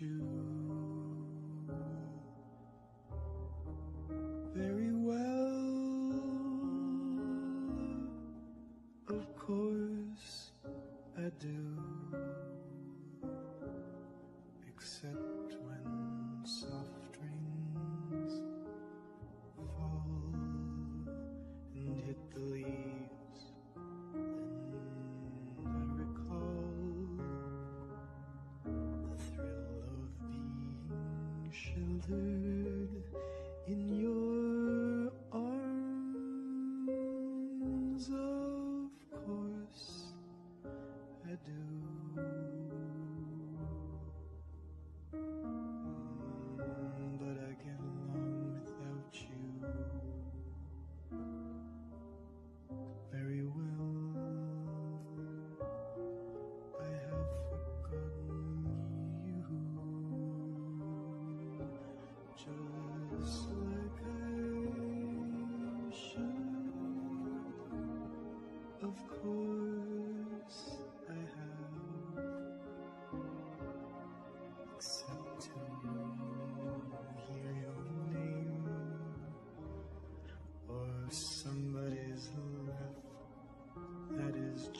you very well. Of course I do, except. sheltered in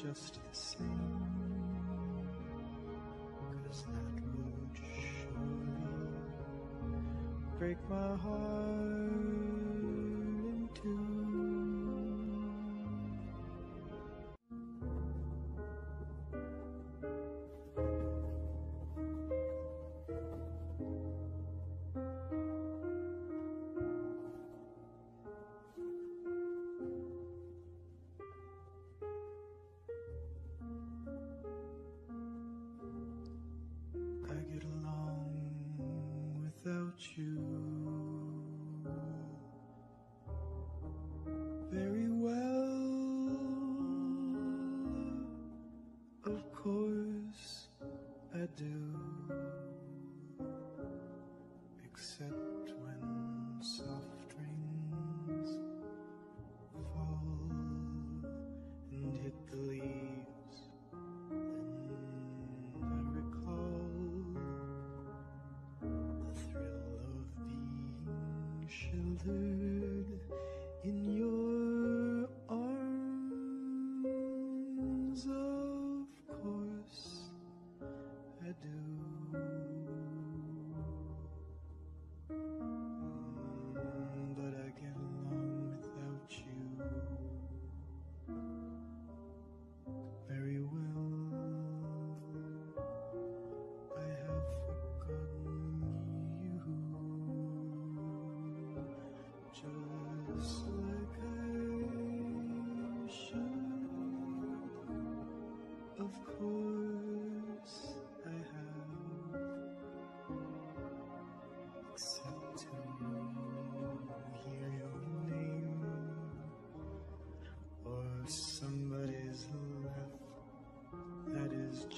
just the same. Cause that would surely break my heart in two. sheltered in your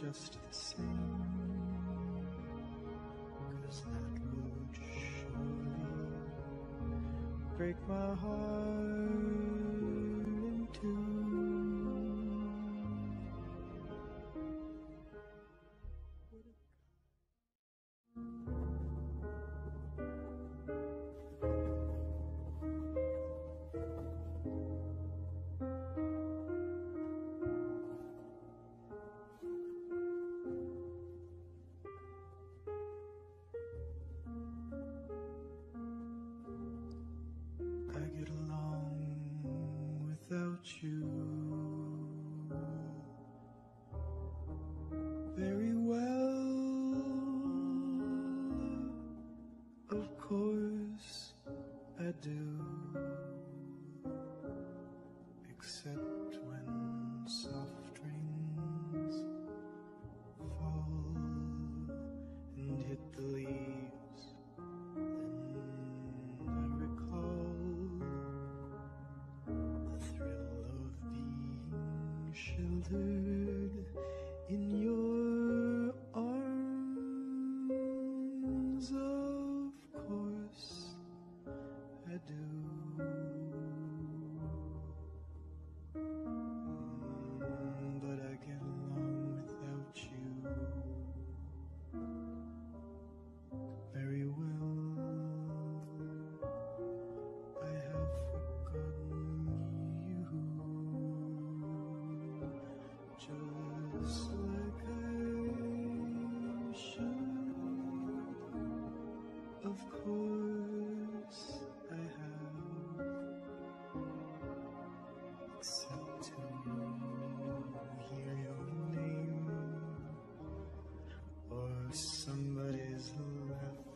just the same. Cause that would surely break my heart in two. you. in your somebody's left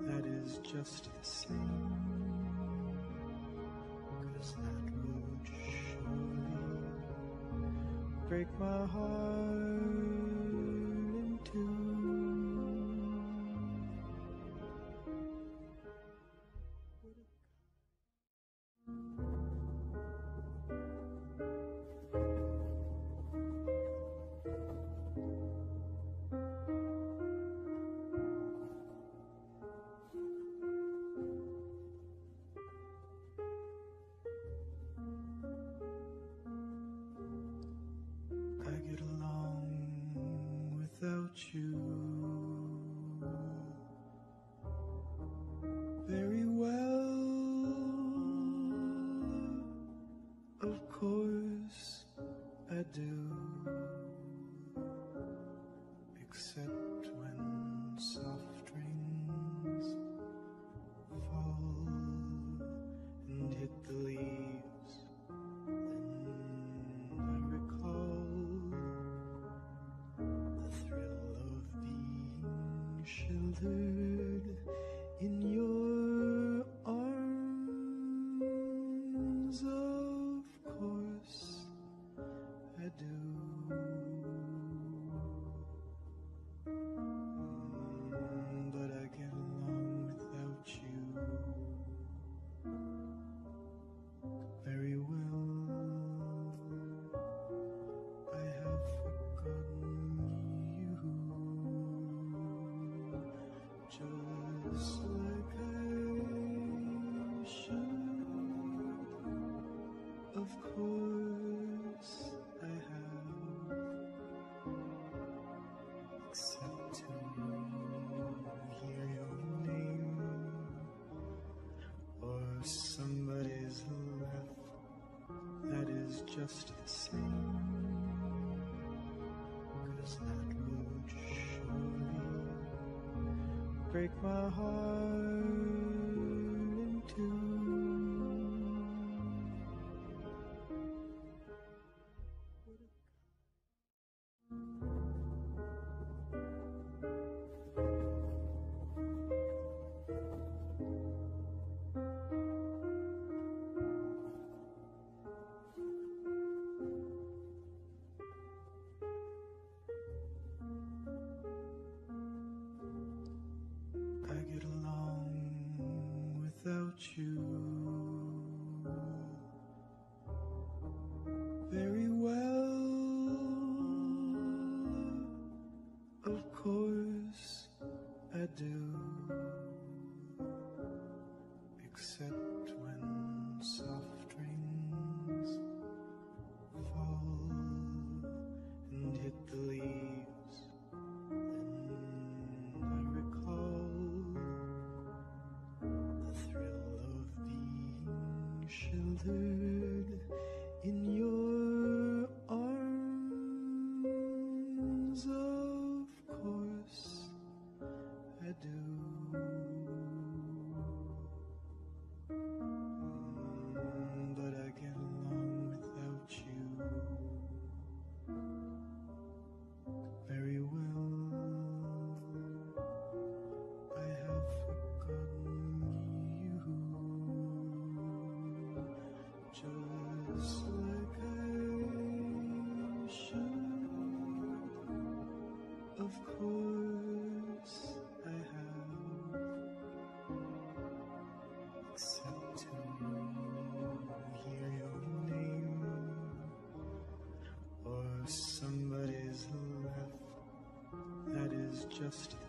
that is just the same that would surely break my heart in two. You somebody's laugh that is just the same. Cause that would surely break my heart in two. You very well. Of course, I do. Except sheltered in your course, I have, except to hear your name or somebody's laugh that is just.